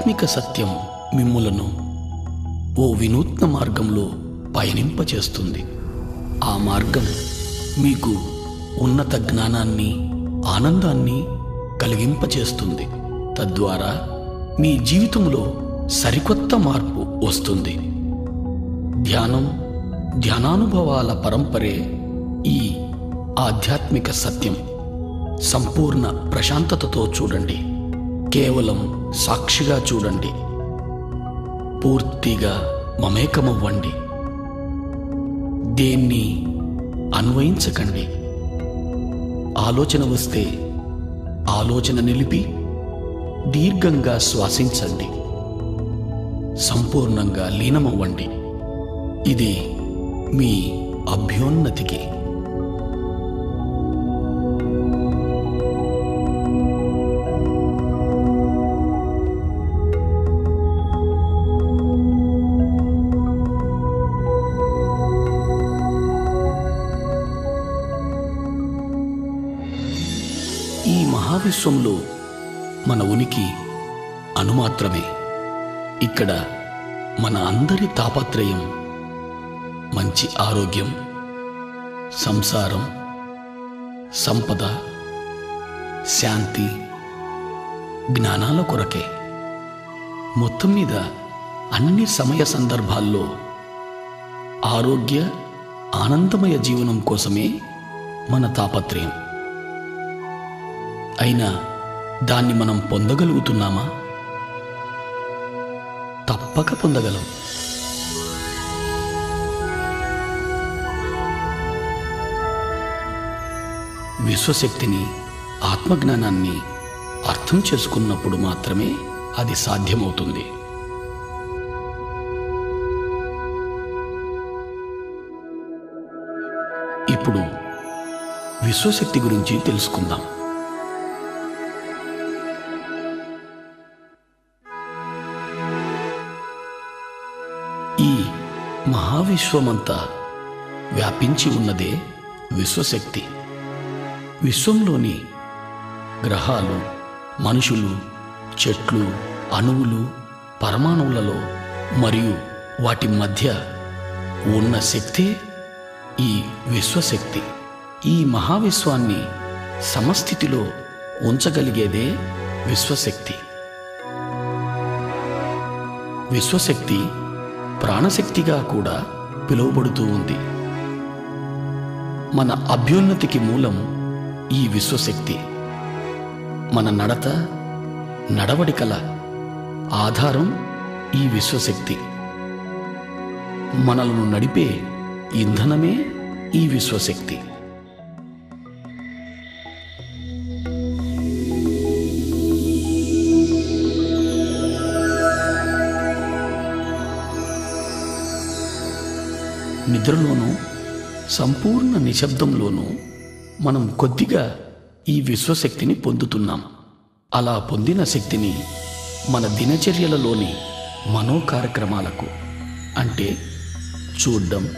ఆధ్యాత్మిక సత్యం మిమ్ములను ఓ వినూత్న మార్గంలో పయనింపచేస్తుంది. ఆ మార్గం మీకు ఉన్నత జ్ఞానాన్ని ఆనందాన్ని కలిగింపచేస్తుంది. తద్వారా మీ జీవితంలో సరికొత్త మార్పు వస్తుంది. ధ్యానం ధ్యానానుభవాల పరంపరే ఈ ఆధ్యాత్మిక సత్యం. సంపూర్ణ ప్రశాంతతతో చూడండి. కేవలం సాక్షిగా చూడండి. పూర్తిగా మమేకమవ్వండి. దేన్ని అన్వయించకండి. ఆలోచన వస్తే ఆలోచన నిలిపి దీర్ఘంగా శ్వాసించండి. సంపూర్ణంగా లీనమవ్వండి. ఇది మీ అభ్యోన్నతికి. మహావిశ్వంలో మన ఉనికి అనుమాత్రమే. ఇక్కడ మన అందరి తాపత్రయం మంచి ఆరోగ్యం సంసారం సంపద శాంతి జ్ఞానాల కొరకే. మొత్తం మీద అన్ని సమయ సందర్భాల్లో ఆరోగ్య ఆనందమయ జీవనం కోసమే మన తాపత్రయం. అయినా దాన్ని మనం పొందగలుగుతున్నామా? తప్పక పొందగలం. విశ్వశక్తిని ఆత్మజ్ఞానాన్ని అర్థం చేసుకున్నప్పుడు మాత్రమే అది సాధ్యమవుతుంది. ఇప్పుడు విశ్వశక్తి గురించి తెలుసుకుందాం. మహావిశ్వమంతా వ్యాపించి ఉన్నదే విశ్వశక్తి. విశ్వంలోని గ్రహాలు మనుషులు చెట్లు అణువులు పరమాణువులలో మరియు వాటి మధ్య ఉన్న శక్తే ఈ విశ్వశక్తి. ఈ మహావిశ్వాన్ని సమస్థితిలో ఉంచగలిగేదే విశ్వశక్తి. విశ్వశక్తి ప్రాణశక్తిగా కూడా పిలువబడుతూ ఉంది. మన అభ్యున్నతికి మూలం ఈ విశ్వశక్తి. మన నడత నడవడికల ఆధారం ఈ విశ్వశక్తి. మనలను నడిపే ఇంధనమే ఈ విశ్వశక్తి. నిద్రలోనూ సంపూర్ణ నిశ్శబ్దంలోనూ మనం కొద్దిగా ఈ విశ్వశక్తిని పొందుతున్నాం. అలా పొందిన శక్తిని మన దినచర్యలలోని మనో కార్యక్రమాలకు అంటే చూడడం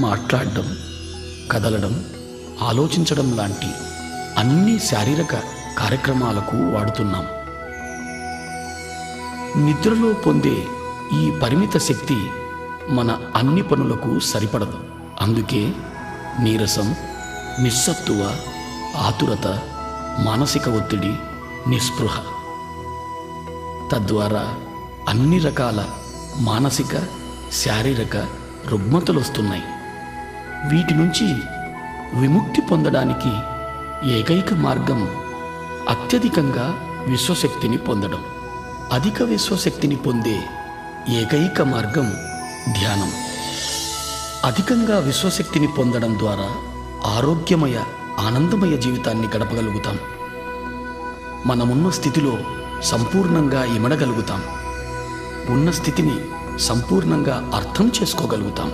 మాట్లాడడం కదలడం ఆలోచించడం లాంటి అన్ని శారీరక కార్యక్రమాలకు వాడుతున్నాం. నిద్రలో పొందే ఈ పరిమిత శక్తి మన అన్ని పనులకు సరిపడదు. అందుకే నీరసం నిస్సత్తువ ఆతురత మానసిక ఒత్తిడి నిస్పృహ తద్వారా అన్ని రకాల మానసిక శారీరక రుగ్మతలు వస్తున్నాయి వీటి నుంచి విముక్తి పొందడానికి ఏకైక మార్గం అత్యధికంగా విశ్వశక్తిని పొందడం. అధిక విశ్వశక్తిని పొందే ఏకైక మార్గం ధ్యానం. అధికంగా విశ్వశక్తిని పొందడం ద్వారా ఆరోగ్యమయ ఆనందమయ జీవితాన్ని గడపగలుగుతాం. మనమున్న స్థితిలో సంపూర్ణంగా ఇమడగలుగుతాం. ఉన్న స్థితిని సంపూర్ణంగా అర్థం చేసుకోగలుగుతాం.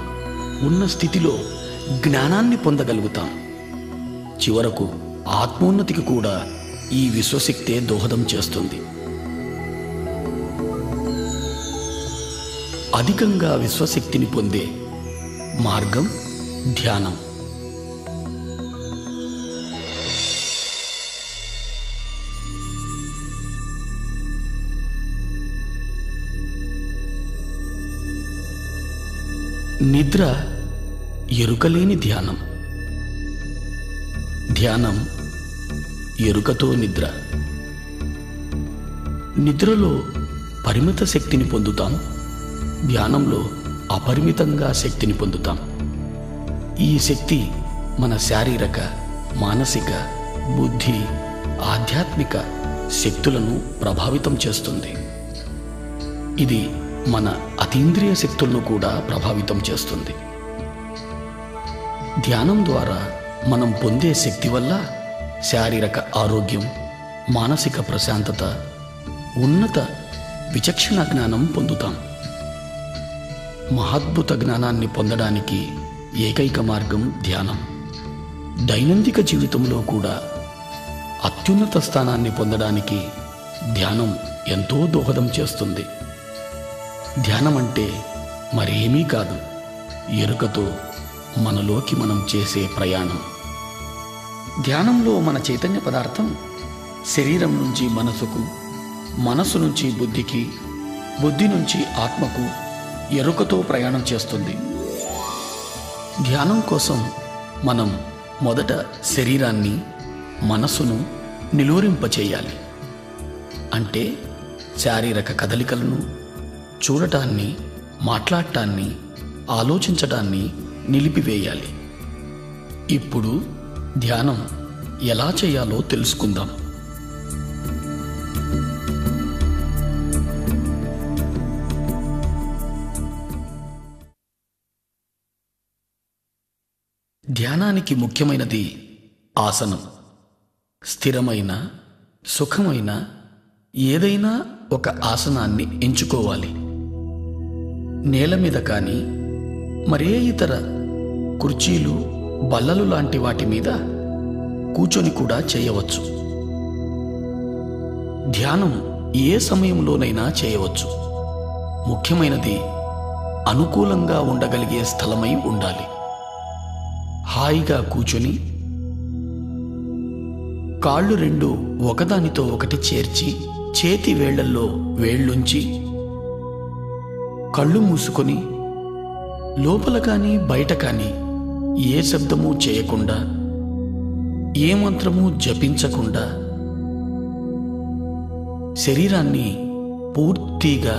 ఉన్న స్థితిలో జ్ఞానాన్ని పొందగలుగుతాం. చివరకు ఆత్మోన్నతికి కూడా ఈ విశ్వశక్తే దోహదం చేస్తుంది. అధికంగా విశ్వశక్తిని పొందే మార్గం ధ్యానం. నిద్ర ఎరుకలేని ధ్యానం. ధ్యానం ఎరుకతో నిద్ర. నిద్రలో పరిమిత శక్తిని పొందుతాను ధ్యానంలో అపరిమితంగా శక్తిని పొందుతాం. ఈ శక్తి మన శారీరక మానసిక బుద్ధి ఆధ్యాత్మిక శక్తులను ప్రభావితం చేస్తుంది. ఇది మన అతీంద్రియ శక్తులను కూడా ప్రభావితం చేస్తుంది. ధ్యానం ద్వారా మనం పొందే శక్తి వల్ల శారీరక ఆరోగ్యం మానసిక ప్రశాంతత ఉన్నత విచక్షణ జ్ఞానం పొందుతాం. మహాద్భుత జ్ఞానాన్ని పొందడానికి ఏకైక మార్గం ధ్యానం. దైనందిక జీవితంలో కూడా అత్యున్నత స్థానాన్ని పొందడానికి ధ్యానం ఎంతో దోహదం చేస్తుంది. ధ్యానం అంటే మరేమీ కాదు ఎరుకతో మనలోకి మనం చేసే ప్రయాణం. ధ్యానంలో మన చైతన్య పదార్థం శరీరం నుంచి మనసుకు మనసు నుంచి బుద్ధికి బుద్ధి నుంచి ఆత్మకు ఎరుకతో ప్రయాణం చేస్తుంది. ధ్యానం కోసం మనం మొదట శరీరాన్ని మనసును నిలువరింపచేయాలి. అంటే శారీరక కదలికలను చూడటాన్ని మాట్లాడటాన్ని ఆలోచించటాన్ని నిలిపివేయాలి. ఇప్పుడు ధ్యానం ఎలా చేయాలో తెలుసుకుందాం. ధ్యానానికి ముఖ్యమైనది ఆసనం. స్థిరమైన సుఖమైన ఏదైనా ఒక ఆసనాన్ని ఎంచుకోవాలి. నేల మీద కానీ మరే ఇతర కుర్చీలు బల్లలు లాంటి వాటి మీద కూర్చొని కూడా చేయవచ్చు. ధ్యానం ఏ సమయంలోనైనా చేయవచ్చు. ముఖ్యమైనది అనుకూలంగా ఉండగలిగే స్థలమై ఉండాలి. హాయిగా కూచుని కాళ్ళు రెండు ఒకదానితో ఒకటి చేర్చి చేతి వేళ్ళల్లో వేళ్ళుంచి కళ్ళు మూసుకొని లోపల కానీ బయట కానీ ఏ శబ్దమూ చేయకుండా ఏ మంత్రము జపించకుండా శరీరాన్ని పూర్తిగా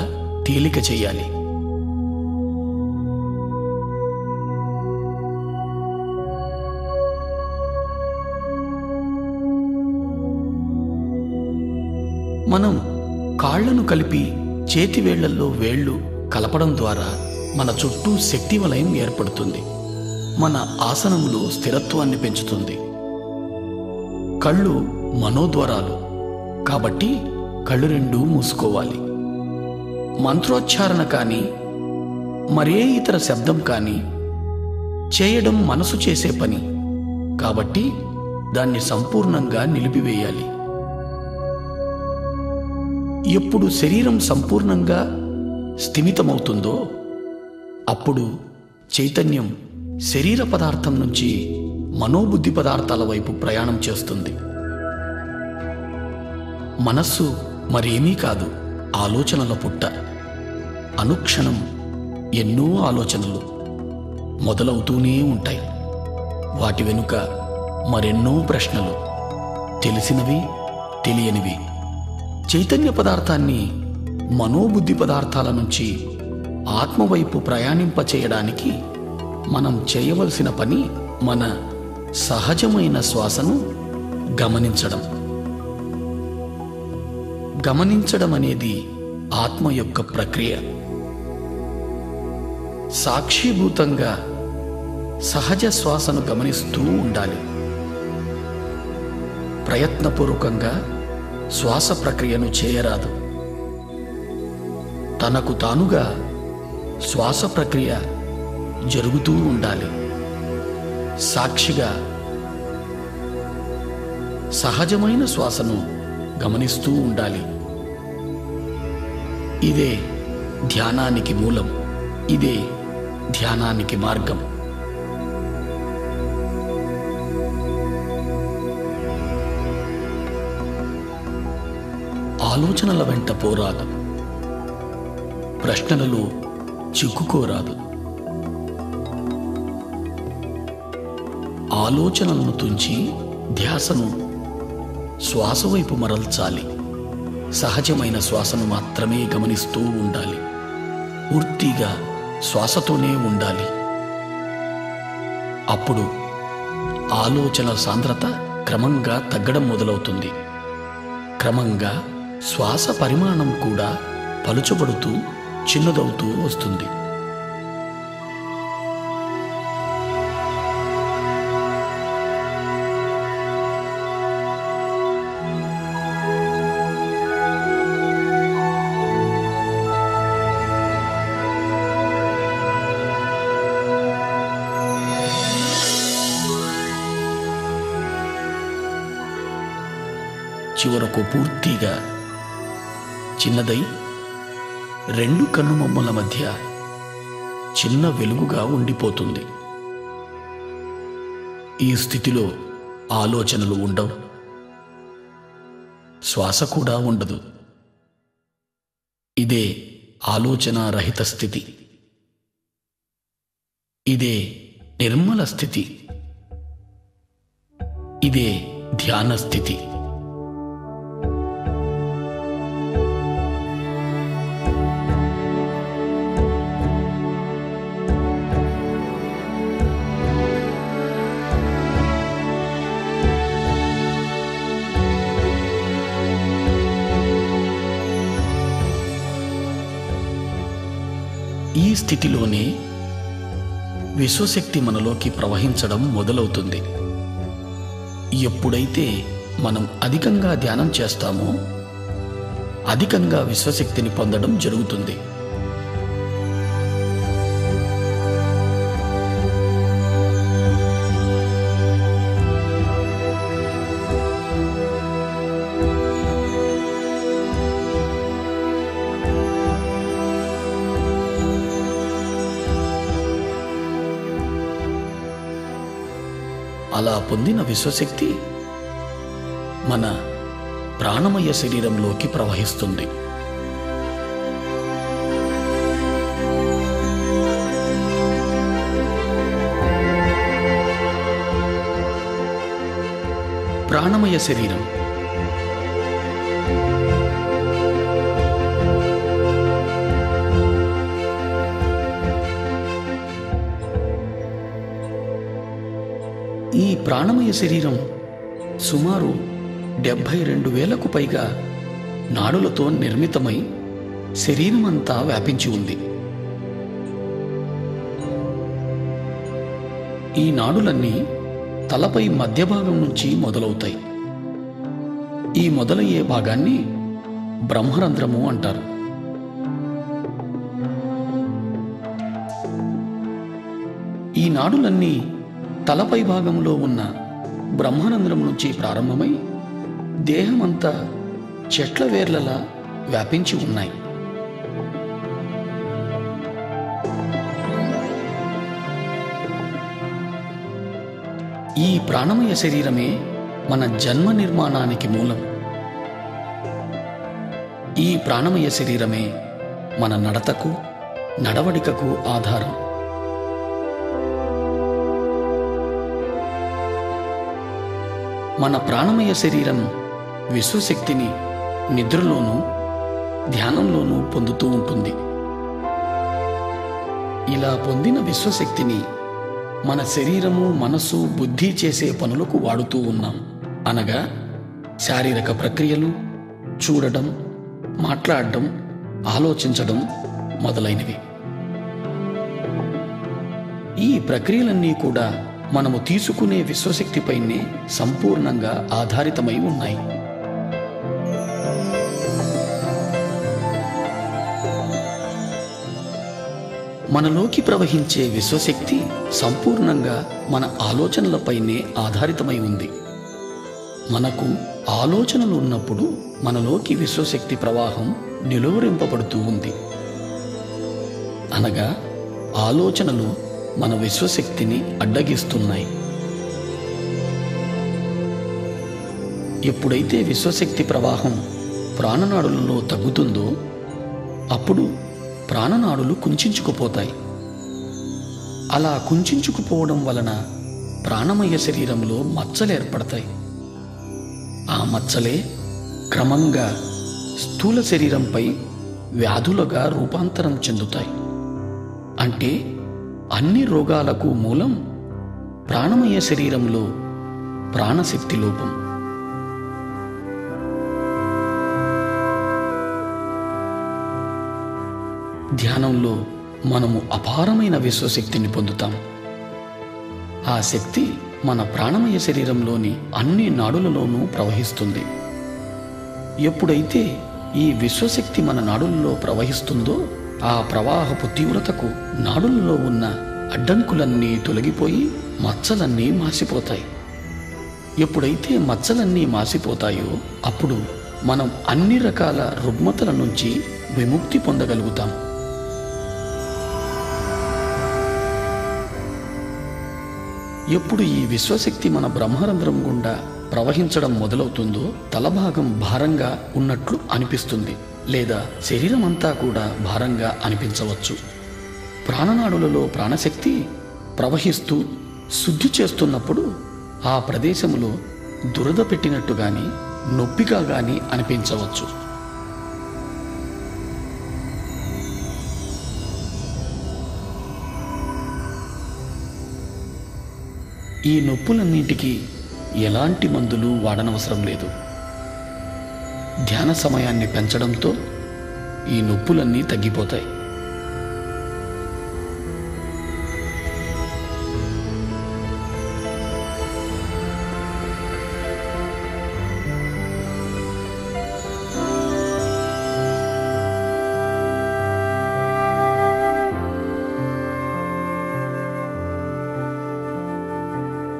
తేలిక చేయాలి. మనం కాళ్ళను కలిపి చేతి వేళ్ళు వేళ్ళు కలపడం ద్వారా మన చుట్టూ శక్తి వలయం ఏర్పడుతుంది. మన ఆసనంలో స్థిరత్వాన్ని పెంచుతుంది. కళ్ళు మనోద్వారాలు. కాబట్టి కళ్ళు రెండూ మూసుకోవాలి. మంత్రోచ్చారణ కానీ మరే ఇతర శబ్దం కానీ చేయడం మనసు చేసే పని. కాబట్టి దాన్ని సంపూర్ణంగా నిలిపివేయాలి. ఎప్పుడు శరీరం సంపూర్ణంగా స్థిమితమవుతుందో అప్పుడు చైతన్యం శరీర పదార్థం నుంచి మనోబుద్ధి పదార్థాల వైపు ప్రయాణం చేస్తుంది. మనస్సు మరేమీ కాదు ఆలోచనల పుట్ట. అనుక్షణం ఎన్నో ఆలోచనలు మొదలవుతూనే ఉంటాయి. వాటి వెనుక మరెన్నో ప్రశ్నలు. తెలిసినవి తెలియనివి. చైతన్య పదార్థాన్ని మనోబుద్ధి పదార్థాల నుంచి ఆత్మవైపు ప్రయాణింపచేయడానికి మనం చేయవలసిన పని మన సహజమైన శ్వాసను గమనించడం. గమనించడం అనేది ఆత్మ యొక్క ప్రక్రియ. సాక్షిభూతంగా సహజ శ్వాసను గమనిస్తూ ఉండాలి. ప్రయత్నపూర్వకంగా శ్వాస ప్రక్రియను చేయరాదు. తనకు తానుగా శ్వాస ప్రక్రియ జరుగుతూ ఉండాలి. సాక్షిగా సహజమైన శ్వాసను గమనిస్తూ ఉండాలి. ఇదే ధ్యానానికి మూలం. ఇదే ధ్యానానికి మార్గం. ఆలోచనల వెంట పోరాదు. ప్రశ్నలలో చిక్కుకోరాదు. ఆలోచనలను తుంచి ధ్యాసను శ్వాస వైపు మరల్చాలి. సహజమైన శ్వాసను మాత్రమే గమనిస్తూ ఉండాలి. పూర్తిగా శ్వాసతోనే ఉండాలి. అప్పుడు ఆలోచన సాంద్రత క్రమంగా తగ్గడం మొదలవుతుంది. క్రమంగా శ్వాస పరిమాణం కూడా పలుచబడుతూ చిన్నదవుతూ వస్తుంది. చివరకు పూర్తిగా చిన్నదై రెండు కన్నుమమ్మల మధ్య చిన్న వెలుగుగా ఉండిపోతుంది. ఈ స్థితిలో ఆలోచనలు ఉండవు. శ్వాస కూడా ఉండదు. ఇదే ఆలోచనారహిత స్థితి. ఇదే నిర్మల స్థితి. ఇదే ధ్యాన స్థితి. ఈ స్థితిలోనే విశ్వశక్తి మనలోకి ప్రవహించడం మొదలవుతుంది. ఎప్పుడైతే మనం అధికంగా ధ్యానం చేస్తామో అధికంగా విశ్వశక్తిని పొందడం జరుగుతుంది. అలా పొందిన విశ్వశక్తి మన ప్రాణమయ శరీరంలోకి ప్రవహిస్తుంది. ప్రాణమయ శరీరం ప్రాణమయ శరీరం. సుమారు డెబ్భై రెండు వేలకు పైగా నాడులతో నిర్మితమై శరీరమంతా వ్యాపించి ఉంది. ఈ నాడులన్నీ తలపై మధ్య భాగం నుంచి మొదలవుతాయి. ఈ మొదలయ్యే భాగాన్ని బ్రహ్మరంధ్రము అంటారు. ఈ నాడులన్నీ తలపై భాగంలో ఉన్న బ్రహ్మరంధ్రం నుంచి ప్రారంభమై దేహమంతా చెట్ల వేర్లలా వ్యాపించి ఉన్నాయి. ఈ ప్రాణమయ శరీరమే మన జన్మ నిర్మాణానికి మూలం. ఈ ప్రాణమయ శరీరమే మన నడతకు నడవడికకు ఆధారం. మన ప్రాణమయ శరీరం విశ్వశక్తిని నిద్రలోనూ ధ్యానంలోనూ పొందుతూ ఉంటుంది. ఇలా పొందిన విశ్వశక్తిని మన శరీరము మనస్సు బుద్ధి చేసే పనులకు వాడుతూ ఉన్నాం. అనగా శారీరక ప్రక్రియలు చూడడం మాట్లాడడం ఆలోచించడం మొదలైనవి. ఈ ప్రక్రియలన్నీ కూడా మనము తీసుకునే విశ్వశక్తిపైనే సంపూర్ణంగా ఆధారితమై ఉన్నాయి. మనలోకి ప్రవహించే విశ్వశక్తి సంపూర్ణంగా మన ఆలోచనలపైనే ఆధారితమై ఉంది. మనకు ఆలోచనలు ఉన్నప్పుడు మనలోకి విశ్వశక్తి ప్రవాహం నిలువరింపబడుతూ ఉంది. అనగా ఆలోచనలు మన విశ్వశక్తిని అడ్డగిస్తున్నాయి. ఎప్పుడైతే విశ్వశక్తి ప్రవాహం ప్రాణనాడులలో తగ్గుతుందో అప్పుడు ప్రాణనాడులు కుంచుకుపోతాయి. అలా కుంచుకుపోవడం వలన ప్రాణమయ శరీరంలో మచ్చలు ఏర్పడతాయి. ఆ మచ్చలే క్రమంగా స్థూల శరీరంపై వ్యాధులుగా రూపాంతరం చెందుతాయి. అంటే అన్ని రోగాలకు మూలం ప్రాణమయ శరీరంలో ప్రాణశక్తి లోపం. ధ్యానంలో మనము అపారమైన విశ్వశక్తిని పొందుతాం. ఆ శక్తి మన ప్రాణమయ శరీరంలోని అన్ని నాడులలోనూ ప్రవహిస్తుంది. ఎప్పుడైతే ఈ విశ్వశక్తి మన నాడుల్లో ప్రవహిస్తుందో ఆ ప్రవాహపు తీవ్రతకు నాడులలో ఉన్న అడ్డంకులన్నీ తొలగిపోయి మచ్చలన్నీ మాసిపోతాయి ఎప్పుడైతే మచ్చలన్నీ మాసిపోతాయో అప్పుడు మనం అన్ని రకాల రుగ్మతల నుంచి విముక్తి పొందగలుగుతాం. ఎప్పుడు ఈ విశ్వశక్తి మన బ్రహ్మరంధ్రం గుండా ప్రవహించడం మొదలవుతుందో తలభాగం భారంగా ఉన్నట్లు అనిపిస్తుంది. లేదా శరీరం అంతా కూడా భారంగా అనిపించవచ్చు. ప్రాణనాడులలో ప్రాణశక్తి ప్రవహిస్తూ శుద్ధి చేస్తున్నప్పుడు ఆ ప్రదేశంలో దురద పెట్టినట్టు కానీ నొప్పిగా గాని అనిపించవచ్చు. ఈ నొప్పులన్నింటికి ఎలాంటి మందులు వాడనవసరం లేదు. ధ్యాన సమయాన్ని పెంచడంతో ఈ నొప్పులన్నీ తగ్గిపోతాయి.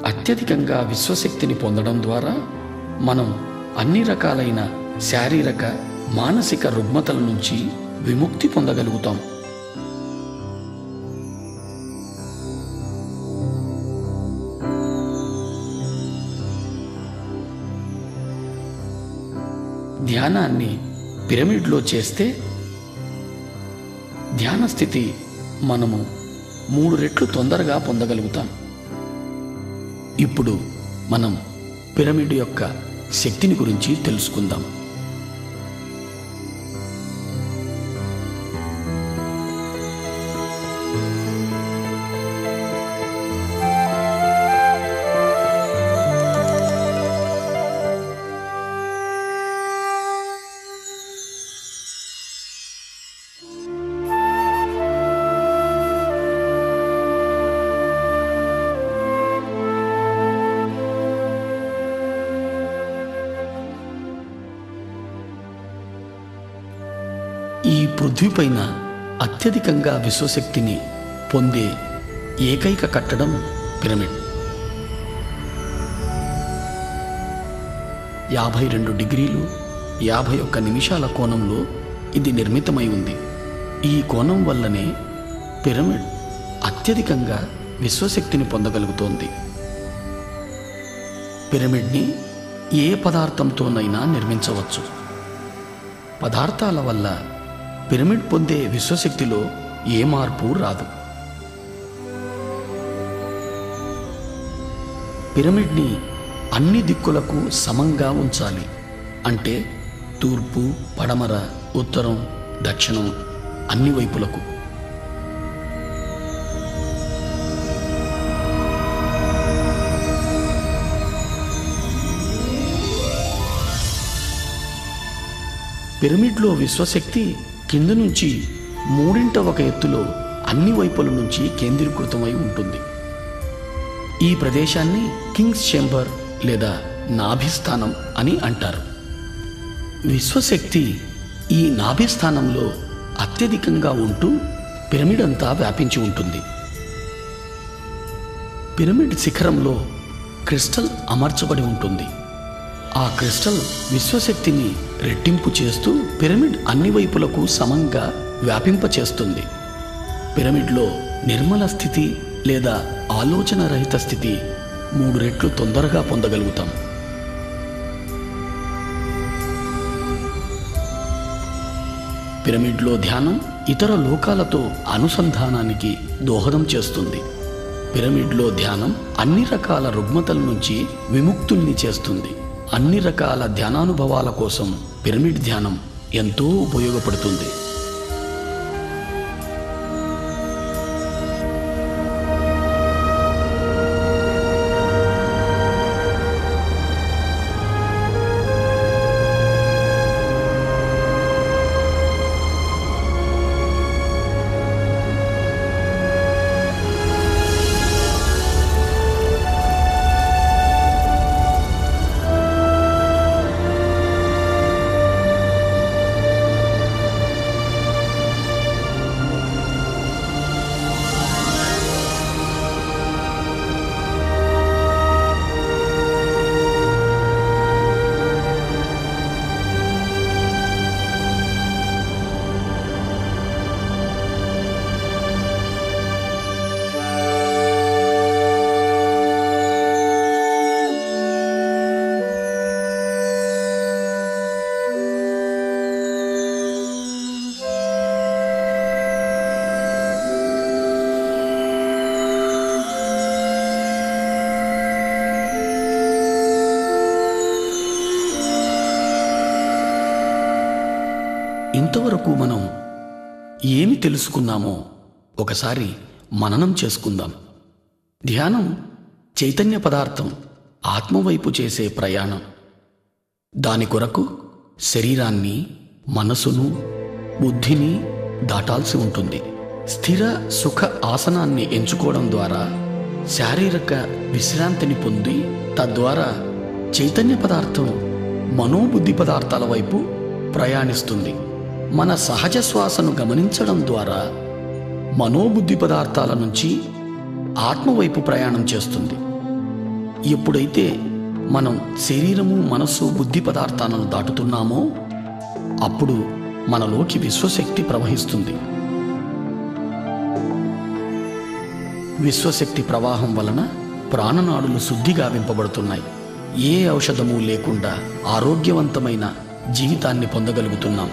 అత్యధికంగా విశ్వశక్తిని పొందడం ద్వారా మనం అన్ని రకాలైన శారీరక మానసిక రుగ్మతల నుంచి విముక్తి పొందగలుగుతాం. ధ్యానాన్ని పిరమిడ్లో చేస్తే ధ్యాన స్థితి మనము మూడు రెట్లు తొందరగా పొందగలుగుతాం. ఇప్పుడు మనం పిరమిడ్ యొక్క శక్తిని గురించి తెలుసుకుందాం. పైన అత్యధికంగా విశ్వశక్తిని పొందే ఏకైక కట్టడం పిరమిడ్. యాభై రెండు డిగ్రీలు యాభై ఒక్క నిమిషాల కోణంలో ఇది నిర్మితమై ఉంది. ఈ కోణం వల్లనే పిరమిడ్ అత్యధికంగా విశ్వశక్తిని పొందగలుగుతోంది. పిరమిడ్ని ఏ పదార్థంతోనైనా నిర్మించవచ్చు. పదార్థాల వల్ల పిరమిడ్ పొందే విశ్వశక్తిలో ఏ మార్పు రాదు. పిరమిడ్ని అన్ని దిక్కులకు సమంగా ఉంచాలి అంటే తూర్పు పడమర ఉత్తరం దక్షిణం అన్ని వైపులకు. పిరమిడ్లో విశ్వశక్తి కింద నుంచి మూడింట ఒక ఎత్తులో అన్ని వైపుల నుంచి కేంద్రీకృతమై ఉంటుంది. ఈ ప్రదేశాన్ని కింగ్స్ చేంబర్ లేదా నాభిస్థానం అని అంటారు. విశ్వశక్తి ఈ నాభిస్థానంలో అత్యధికంగా ఉంటూ పిరమిడ్ అంతా వ్యాపించి ఉంటుంది. పిరమిడ్ శిఖరంలో క్రిస్టల్ అమర్చబడి ఉంటుంది. ఆ క్రిస్టల్ విశ్వశక్తిని రెట్టింపు చేస్తూ పిరమిడ్ అన్ని వైపులకు సమంగా వ్యాపింపచేస్తుంది. పిరమిడ్లో నిర్మల స్థితి లేదా ఆలోచన రహిత స్థితి మూడు రెట్లు తొందరగా పొందగలుగుతాం. పిరమిడ్లో ధ్యానం ఇతర లోకాలతో అనుసంధానానికి దోహదం చేస్తుంది. పిరమిడ్లో ధ్యానం అన్ని రకాల రుగ్మతల నుంచి విముక్తుల్ని చేస్తుంది. అన్ని రకాల ధ్యానానుభవాల కోసం పిరమిడ్ ధ్యానం ఎంతో ఉపయోగపడుతుంది. తెలుసుకున్నామో ఒకసారి మననం చేసుకుందాం. ధ్యానం చైతన్య పదార్థం ఆత్మవైపు చేసే ప్రయాణం. దాని కొరకు శరీరాన్ని మనసును బుద్ధిని దాటాల్సి ఉంటుంది. స్థిర సుఖ ఆసనాన్ని ఎంచుకోవడం ద్వారా శారీరక విశ్రాంతిని పొంది తద్వారా చైతన్య పదార్థం మనోబుద్ధి పదార్థాల వైపు ప్రయాణిస్తుంది. మన సహజ శ్వాసను గమనించడం ద్వారా మనోబుద్ధి పదార్థాల నుంచి ఆత్మవైపు ప్రయాణం చేస్తుంది. ఎప్పుడైతే మనం శరీరము మనస్సు బుద్ధి పదార్థాలను దాటుతున్నామో అప్పుడు మనలోకి విశ్వశక్తి ప్రవహిస్తుంది. విశ్వశక్తి ప్రవాహం వలన ప్రాణనాడులు శుద్ధిగా వింపబడుతున్నాయి. ఏ ఔషధము లేకుండా ఆరోగ్యవంతమైన జీవితాన్ని పొందగలుగుతున్నాం.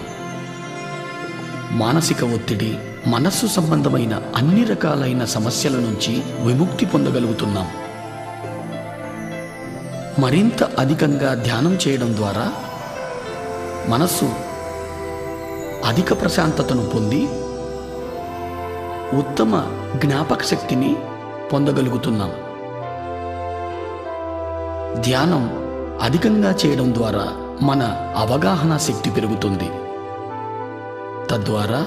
మానసిక ఒత్తిడి మనస్సు సంబంధమైన అన్ని రకాలైన సమస్యల నుంచి విముక్తి పొందగలుగుతున్నాం. మరింత అధికంగా ధ్యానం చేయడం ద్వారా మనస్సు అధిక ప్రశాంతతను పొంది ఉత్తమ జ్ఞాపక శక్తిని పొందగలుగుతున్నాం. ధ్యానం అధికంగా చేయడం ద్వారా మన అవగాహన శక్తి పెరుగుతుంది. తద్వారా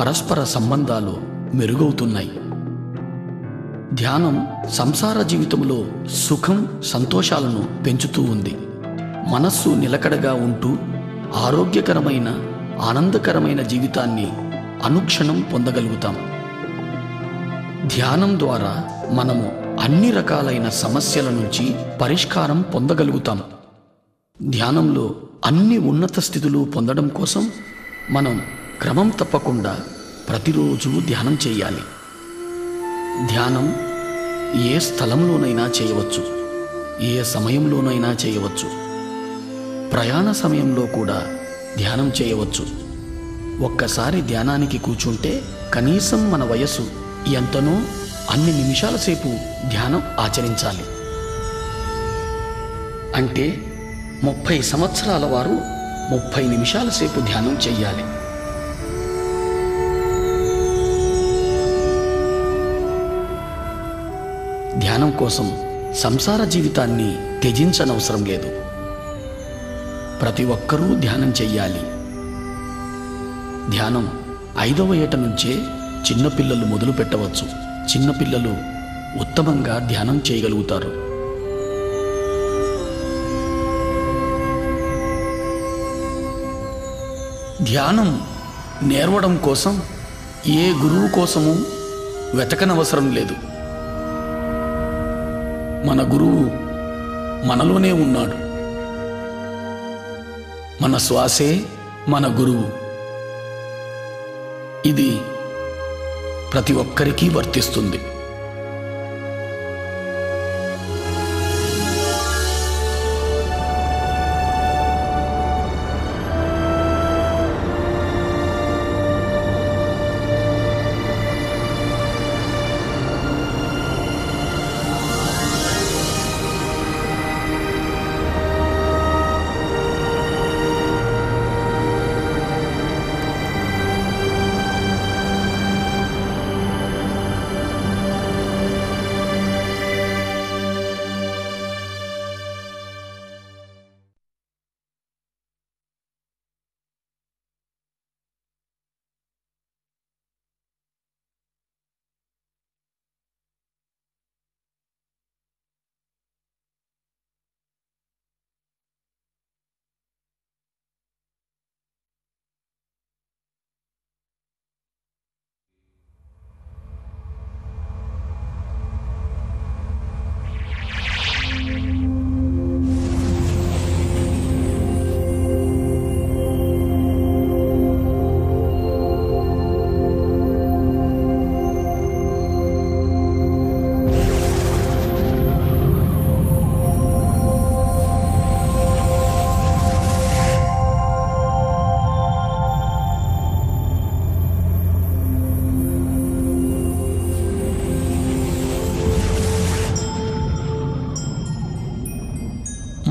పరస్పర సంబంధాలు మెరుగవుతున్నాయి. ధ్యానం సంసార జీవితంలో సుఖం సంతోషాలను పెంచుతూ ఉంది. మనస్సు నిలకడగా ఉంటూ ఆరోగ్యకరమైన ఆనందకరమైన జీవితాన్ని అనుక్షణం పొందగలుగుతాం. ధ్యానం ద్వారా మనము అన్ని రకాలైన సమస్యల నుంచి పరిష్కారం పొందగలుగుతాం. ధ్యానంలో అన్ని ఉన్నత స్థితులు పొందడం కోసం మనం క్రమం తప్పకుండా ప్రతిరోజు ధ్యానం చేయాలి. ధ్యానం ఏ స్థలంలోనైనా చేయవచ్చు. ఏ సమయంలోనైనా చేయవచ్చు. ప్రయాణ సమయంలో కూడా ధ్యానం చేయవచ్చు. ఒక్కసారి ధ్యానానికి కూర్చుంటే కనీసం మన వయస్సు ఎంతనో అన్ని నిమిషాల సేపు ధ్యానం ఆచరించాలి. అంటే ముప్పై సంవత్సరాల వారు ముప్పై నిమిషాల సేపు ధ్యానం చెయ్యాలి ధ్యానం కోసం సంసార జీవితాన్ని త్యజించనవసరం లేదు. ప్రతి ఒక్కరూ ధ్యానం చెయ్యాలి. ధ్యానం ఐదవ ఏట నుంచే చిన్నపిల్లలు మొదలు పెట్టవచ్చు. చిన్నపిల్లలు ఉత్తమంగా ధ్యానం చేయగలుగుతారు. ధ్యానం నేర్వడం కోసం ఏ గురువు కోసము వెతకనవసరం లేదు. మన గురువు మనలోనే ఉన్నాడు. మన శ్వాసే మన గురువు. ఇది ప్రతి ఒక్కరికి వర్తిస్తుంది.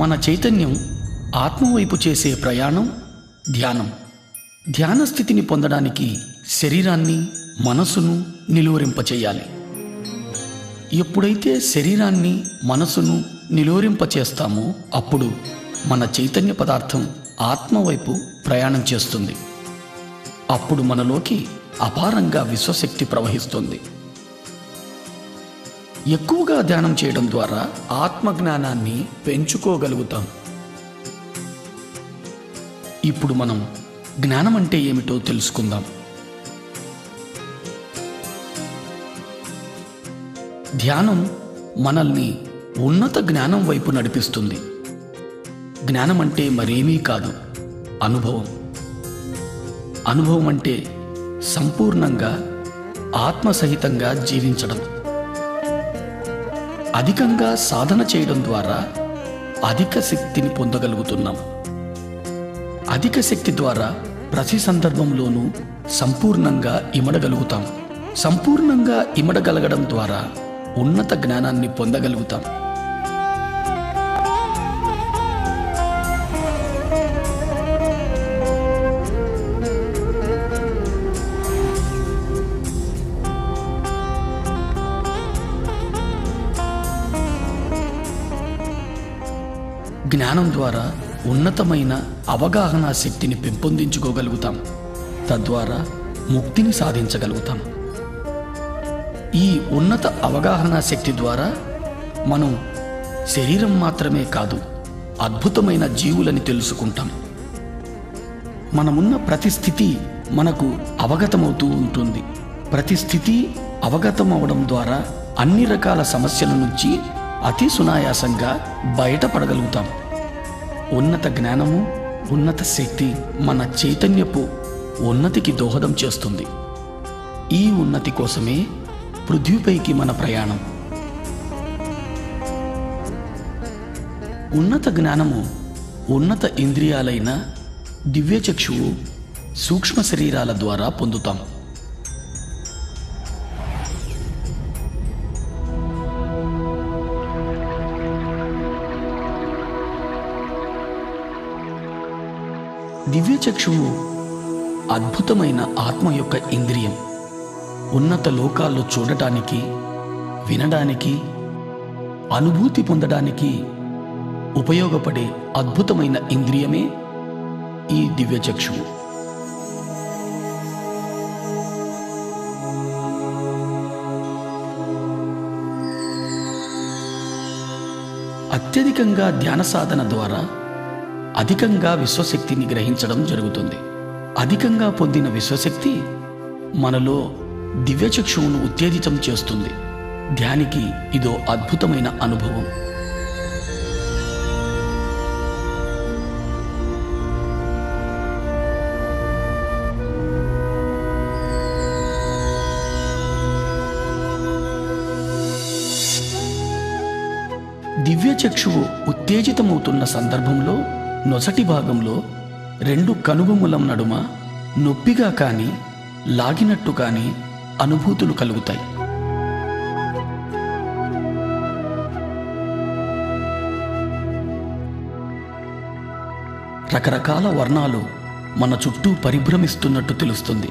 మన చైతన్యం ఆత్మవైపు చేసే ప్రయాణం ధ్యానం. ధ్యాన స్థితిని పొందడానికి శరీరాన్ని మనసును నిలువరింపచేయాలి. ఎప్పుడైతే శరీరాన్ని మనసును నిలువరింపచేస్తామో అప్పుడు మన చైతన్య పదార్థం ఆత్మవైపు ప్రయాణం చేస్తుంది. అప్పుడు మనలోకి అపారంగా విశ్వశక్తి ప్రవహిస్తుంది. ఎక్కువగా ధ్యానం చేయడం ద్వారా ఆత్మజ్ఞానాన్ని పెంచుకోగలుగుతాం. ఇప్పుడు మనం జ్ఞానం అంటే ఏమిటో తెలుసుకుందాం. ధ్యానం మనల్ని ఉన్నత జ్ఞానం వైపు నడిపిస్తుంది. జ్ఞానం అంటే మరేమీ కాదు అనుభవం. అనుభవం అంటే సంపూర్ణంగా ఆత్మసహితంగా జీవించడం. అధికంగా సాధన చేయడం ద్వారా అధిక శక్తిని పొందగలుగుతున్నాం. అధిక శక్తి ద్వారా ప్రతి సందర్భంలోనూ సంపూర్ణంగా ఇమడగలుగుతాం. సంపూర్ణంగా ఇమడగలగడం ద్వారా ఉన్నత జ్ఞానాన్ని పొందగలుగుతాం. జ్ఞానం ద్వారా ఉన్నతమైన అవగాహన శక్తిని పెంపొందించుకోగలుగుతాం. తద్వారా ముక్తిని సాధించగలుగుతాం. ఈ ఉన్నత అవగాహన శక్తి ద్వారా మనం శరీరం మాత్రమే కాదు అద్భుతమైన జీవులని తెలుసుకుంటాం. మనమున్న ప్రతి స్థితి మనకు అవగతమవుతూ ఉంటుంది. ప్రతి స్థితి అవగతం అవడం ద్వారా అన్ని రకాల సమస్యల నుంచి అతి సునాయాసంగా బయటపడగలుగుతాం. ఉన్నత జ్ఞానము ఉన్నత శక్తి మన చైతన్యపు ఉన్నతికి దోహదం చేస్తుంది. ఈ ఉన్నతి కోసమే పృథ్వీపైకి మన ప్రయాణం. ఉన్నత జ్ఞానము ఉన్నత ఇంద్రియాలైన దివ్యచక్షువు సూక్ష్మ శరీరాల ద్వారా పొందుతాం. దివ్యచక్షువు అద్భుతమైన ఆత్మ యొక్క ఇంద్రియం. ఉన్నత లోకాల్లో చూడటానికి వినడానికి అనుభూతి పొందడానికి ఉపయోగపడే అద్భుతమైన ఇంద్రియమే ఈ దివ్యచక్షువు. అత్యధికంగా ధ్యాన సాధన ద్వారా అధికంగా విశ్వశక్తిని గ్రహించడం జరుగుతుంది. అధికంగా పొందిన విశ్వశక్తి మనలో దివ్యచక్షువును ఉత్తేజితం చేస్తుంది. ధ్యానికి ఇదో అద్భుతమైన అనుభవం. దివ్యచక్షువు ఉత్తేజితమవుతున్న సందర్భంలో నొసటి భాగంలో రెండు కనుబొమ్మలం నడుమ నొప్పిగా కానీ లాగినట్టు కానీ అనుభూతులు కలుగుతాయి. రకరకాల వర్ణాలు మన చుట్టూ పరిభ్రమిస్తున్నట్టు తెలుస్తుంది.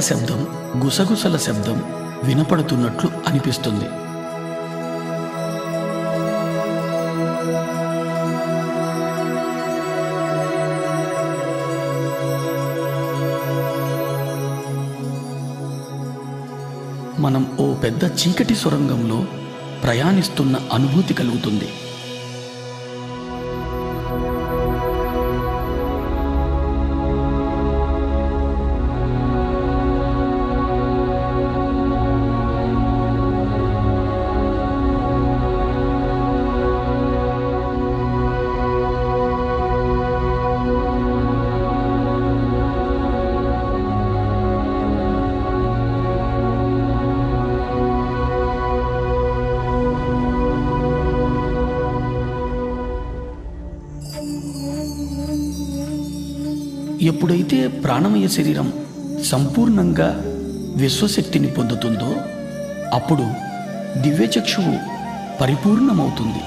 శబ్దం గుసగుసల శబ్దం వినపడుతున్నట్లు అనిపిస్తుంది. మనం ఓ పెద్ద చీకటి సొరంగంలో ప్రయాణిస్తున్న అనుభూతి కలుగుతుంది. ఎప్పుడైతే ప్రాణమయ శరీరం సంపూర్ణంగా విశ్వశక్తిని పొందుతుందో అప్పుడు దివ్యచక్షువు పరిపూర్ణమవుతుంది.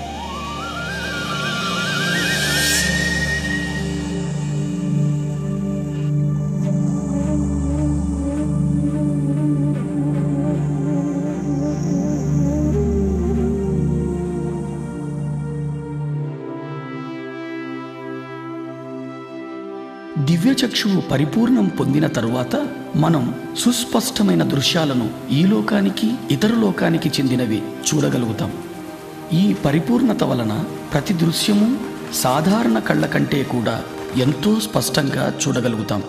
దివ్యచక్షువు పరిపూర్ణం పొందిన తరువాత మనం సుస్పష్టమైన దృశ్యాలను ఈ లోకానికి ఇతర లోకానికి చెందినవి చూడగలుగుతాం. ఈ పరిపూర్ణత వలన ప్రతి దృశ్యము సాధారణ కళ్ళ కంటే కూడా ఎంతో స్పష్టంగా చూడగలుగుతాం.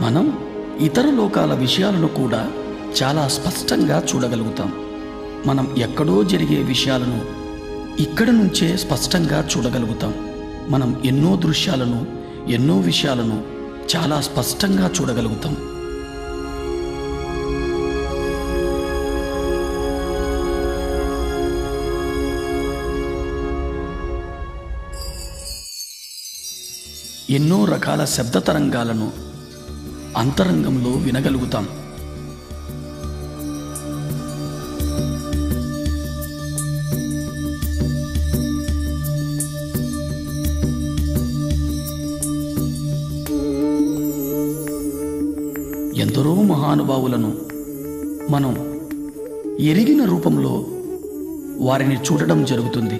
మనం ఇతర లోకాల విషయాలను కూడా చాలా స్పష్టంగా చూడగలుగుతాం. మనం ఎక్కడో జరిగే విషయాలను ఇక్కడ నుంచే స్పష్టంగా చూడగలుగుతాం. మనం ఎన్నో దృశ్యాలను ఎన్నో విషయాలను చాలా స్పష్టంగా చూడగలుగుతాం. ఎన్నో రకాల శబ్ద తరంగాలను అంతరంగంలో వినగలుగుతాం. ఎందరో మహానుభావులను మనం ఎరిగిన రూపంలో వారిని చూడడం జరుగుతుంది.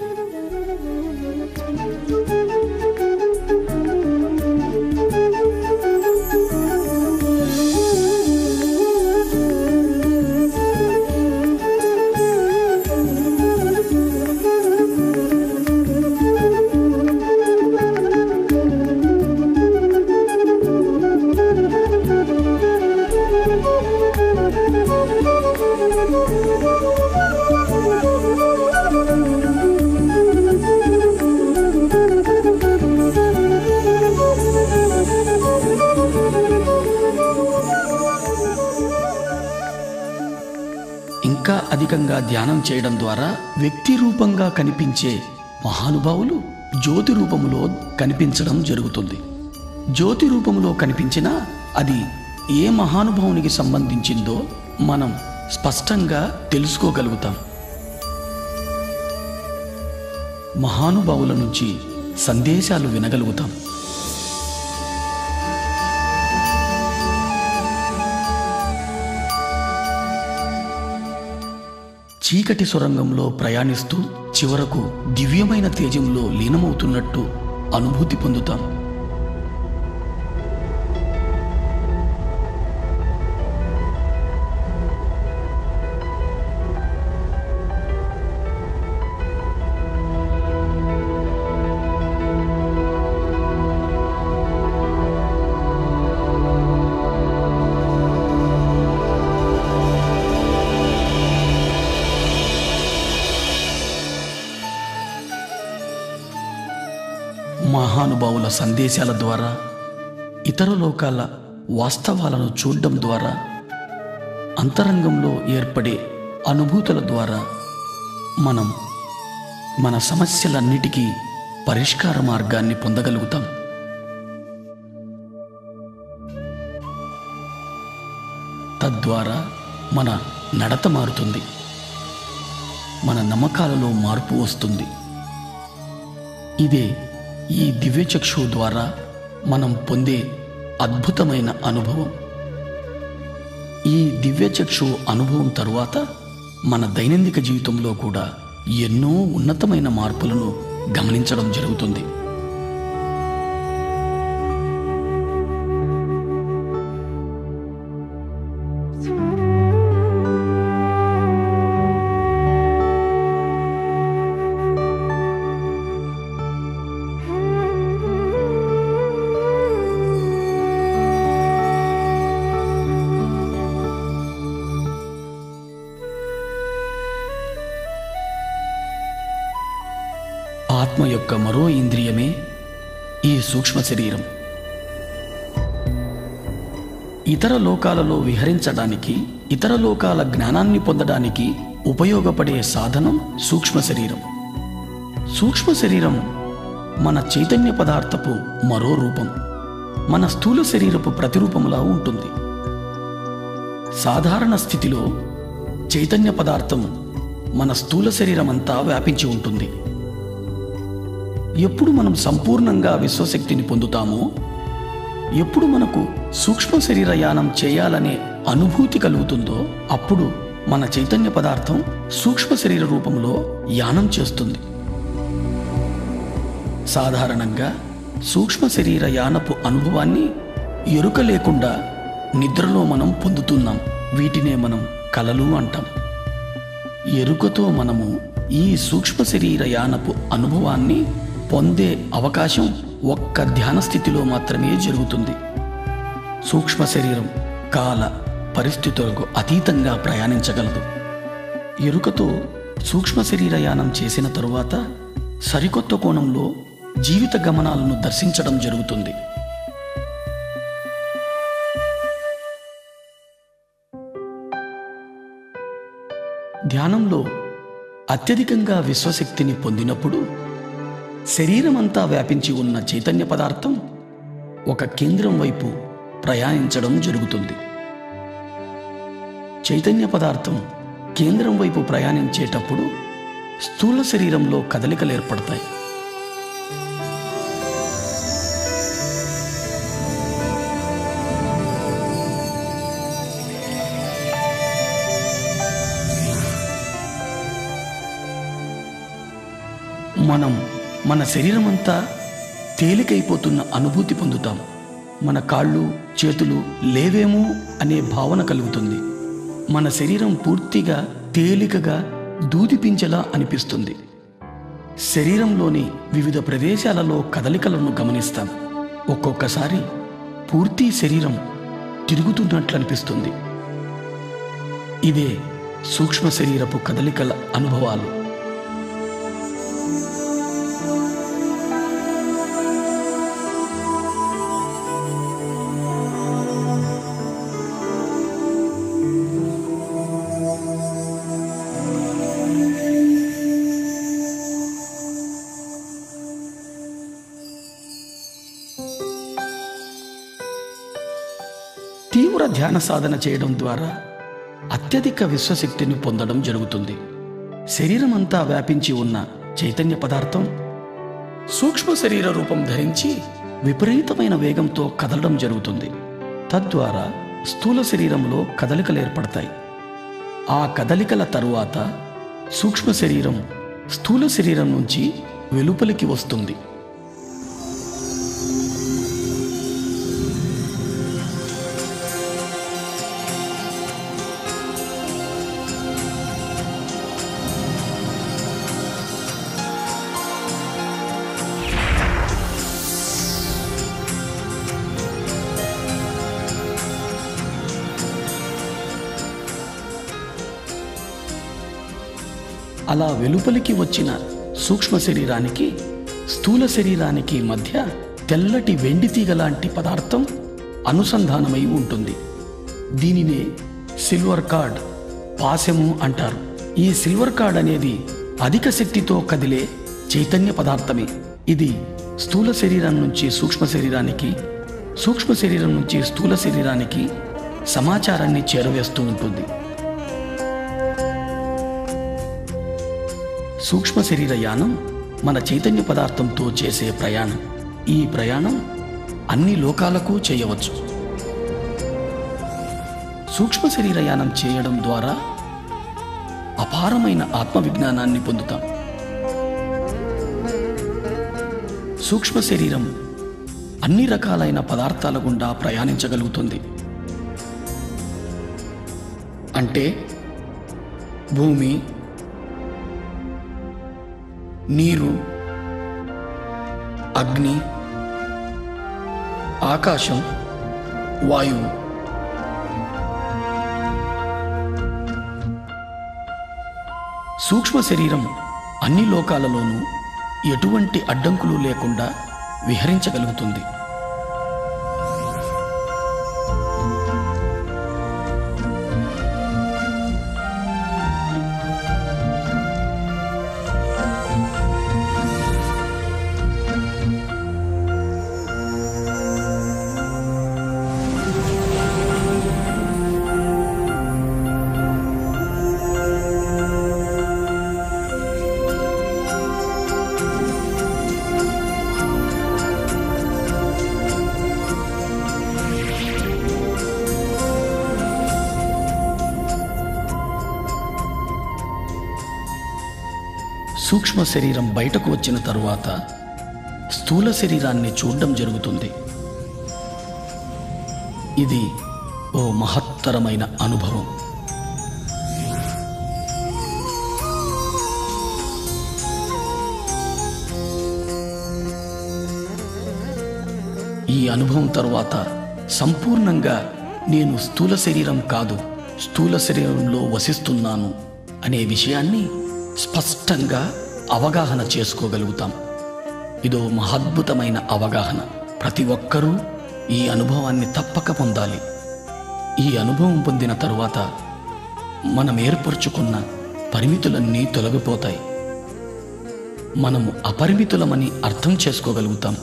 ధ్యానం చేయడం ద్వారా వ్యక్తి రూపంగా కనిపించే మహానుభావులు జ్యోతి రూపములో కనిపించడం జరుగుతుంది. జ్యోతి రూపంలో కనిపించినా అది ఏ మహానుభావునికి సంబంధించిందో మనం స్పష్టంగా తెలుసుకోగలుగుతాం. మహానుభావుల నుంచి సందేశాలు వినగలుగుతాం. చీకటి సొరంగంలో ప్రయాణిస్తూ చివరకు దివ్యమైన తేజంలో లీనమవుతున్నట్టు అనుభూతి పొందుతాం. మహానుభావుల సందేశాల ద్వారా ఇతర లోకాల వాస్తవాలను చూడడం ద్వారా అంతరంగంలో ఏర్పడే అనుభూతుల ద్వారా మనం మన సమస్యలన్నిటికీ పరిష్కార మార్గాన్ని పొందగలుగుతాం. తద్వారా మన నడత మారుతుంది. మన నమ్మకాలలో మార్పు వస్తుంది. ఇదే ఈ దివ్యచక్షు ద్వారా మనం పొందే అద్భుతమైన అనుభవం. ఈ దివ్యచక్షు అనుభవం తరువాత మన దైనందిక జీవితంలో కూడా ఎన్నో ఉన్నతమైన మార్పులను గమనించడం జరుగుతుంది. ఇతర లోకాలలో విహరించడానికి ఇతర లోకాల జ్ఞానాన్ని పొందడానికి ఉపయోగపడే సాధనం సూక్ష్మ శరీరం. సూక్ష్మ శరీరం మన చైతన్య పదార్థపు మరో రూపం. మన స్థూల శరీరపు ప్రతిరూపములా ఉంటుంది. సాధారణ స్థితిలో చైతన్య పదార్థం మన స్థూల శరీరమంతా వ్యాపించి ఉంటుంది. ఎప్పుడు మనం సంపూర్ణంగా విశ్వశక్తిని పొందుతామో ఎప్పుడు మనకు సూక్ష్మ శరీర యానం చేయాలనే అనుభూతి కలుగుతుందో అప్పుడు మన చైతన్య పదార్థం సూక్ష్మ శరీర రూపంలో యానం చేస్తుంది. సాధారణంగా సూక్ష్మ శరీర యానపు అనుభవాన్ని ఎరుక లేకుండా నిద్రలో మనం పొందుతున్నాం. వీటినే మనం కలలు అంటాం. ఎరుకతో మనము ఈ సూక్ష్మ శరీర యానపు అనుభవాన్ని పొందే అవకాశం ఒక్క ధ్యాన స్థితిలో మాత్రమే జరుగుతుంది. సూక్ష్మ శరీరం కాల పరిస్థితులకు అతీతంగా ప్రయాణించగలదు. ఎరుకతో సూక్ష్మ శరీర యానం చేసిన తరువాత సరికొత్త కోణంలో జీవిత గమనాలను దర్శించడం జరుగుతుంది. ధ్యానంలో అత్యధికంగా విశ్వశక్తిని పొందినప్పుడు శరీరమంతా వ్యాపించి ఉన్న చైతన్య పదార్థం ఒక కేంద్రం వైపు ప్రయాణించడం జరుగుతుంది. చైతన్య పదార్థం కేంద్రం వైపు ప్రయాణించేటప్పుడు స్థూల శరీరంలో కదలికలు ఏర్పడతాయి. మనం మన శరీరమంతా తేలికైపోతున్న అనుభూతి పొందుతాం. మన కాళ్ళు చేతులు లేవేమో అనే భావన కలుగుతుంది. మన శరీరం పూర్తిగా తేలికగా దూదిపించేలా అనిపిస్తుంది. శరీరంలోని వివిధ ప్రదేశాలలో కదలికలను గమనిస్తాం. ఒక్కొక్కసారి పూర్తి శరీరం తిరుగుతున్నట్లు అనిపిస్తుంది ఇదే సూక్ష్మ శరీరపు కదలికల అనుభవాలు. సాధన చేయడం ద్వారా అత్యధిక విశ్వశక్తిని పొందడం జరుగుతుంది. శరీరం అంతా వ్యాపించి ఉన్న చైతన్య పదార్థం సూక్ష్మ శరీర రూపం ధరించి విపరీతమైన వేగంతో కదలడం జరుగుతుంది. తద్వారా స్థూల శరీరంలో కదలికలు ఏర్పడతాయి. ఆ కదలికల తరువాత సూక్ష్మ శరీరం స్థూల శరీరం నుంచి వెలుపలికి వస్తుంది. అలా వెలుపలికి వచ్చిన సూక్ష్మ శరీరానికి స్థూల శరీరానికి మధ్య తెల్లటి వెండి తీగ లాంటి పదార్థం అనుసంధానమై ఉంటుంది. దీనినే సిల్వర్ కార్డ్ పాశము అంటారు. ఈ సిల్వర్ కార్డ్ అనేది అధిక శక్తితో కదిలే చైతన్య పదార్థమే. ఇది స్థూల శరీరం నుంచి సూక్ష్మ శరీరానికి సూక్ష్మ శరీరం నుంచి స్థూల శరీరానికి సమాచారాన్ని చేరవేస్తూ ఉంటుంది. సూక్ష్మ శరీర యానం మన చైతన్య పదార్థంతో చేసే ప్రయాణం. ఈ ప్రయాణం అన్ని లోకాలకు చేయవచ్చు. సూక్ష్మ శరీర యానం చేయడం ద్వారా అపారమైన ఆత్మ విజ్ఞానాన్ని పొందుతాం. సూక్ష్మ శరీరం అన్ని రకాలైన పదార్థాల గుండా ప్రయాణించగలుగుతుంది. అంటే భూమి నీరు అగ్ని ఆకాశం వాయువు. సూక్ష్మ శరీరం అన్ని లోకాలలోనూ ఎటువంటి అడ్డంకులు లేకుండా విహరించగలుగుతుంది. సూక్ష్మ శరీరం బయటకు వచ్చిన తరువాత స్థూల శరీరాన్ని చూడడం జరుగుతుంది. ఇది ఓ మహత్తరమైన అనుభవం. ఈ అనుభవం తరువాత సంపూర్ణంగా నేను స్థూల శరీరం కాదు స్థూల శరీరంలో వసిస్తున్నాను అనే విషయాన్ని స్పష్టంగా అవగాహన చేసుకోగలుగుతాం. ఇదో మహద్భుతమైన అవగాహన. ప్రతి ఒక్కరూ ఈ అనుభవాన్ని తప్పక పొందాలి. ఈ అనుభవం పొందిన తరువాత మనం ఏర్పరచుకున్న పరిమితులన్నీ తొలగిపోతాయి. మనము అపరిమితులమని అర్థం చేసుకోగలుగుతాం.